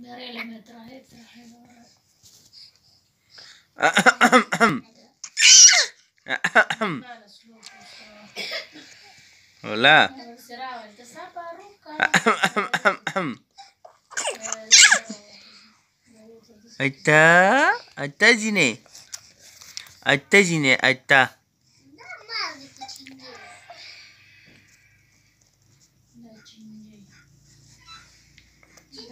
Me traje, traje. Hola. Ahí está. Ahí está Gine. Ahí está Gine. Ahí está.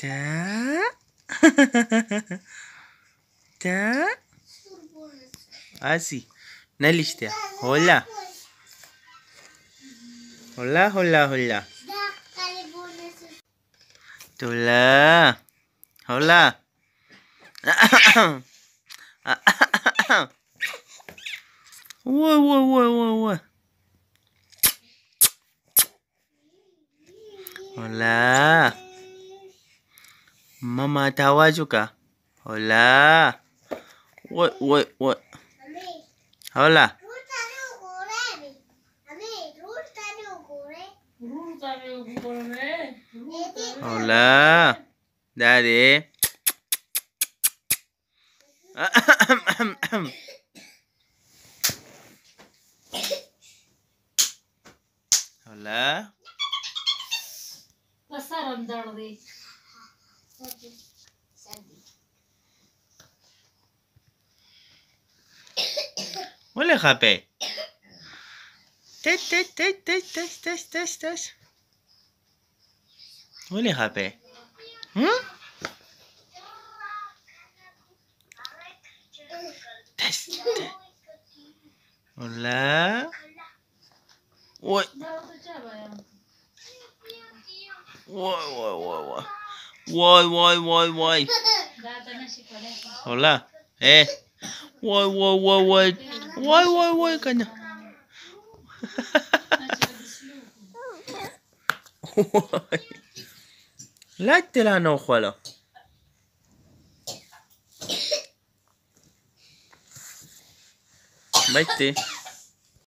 Ta. Ta. Así. Nalistia. Hola. Hola, hola, hola. Hola. Hola. Uy, uy, uy, uy, uy. Hola. Mama tawa juga, Hola. What, what, what? Hola. Hola. Daddy. Hola. Pasaron tarde. Hola, Jape. Tes, tes, tes, tes, tes, tes, tes, tes. Hola, Jape. ¿Mm? Tes, tes. Hola. Uy, uy, uy, uy, uy. Why, why, why, why? Hola. Eh. Why, why, why, why? Why, why, why ka na? Lähti la nohjalo. Lähti.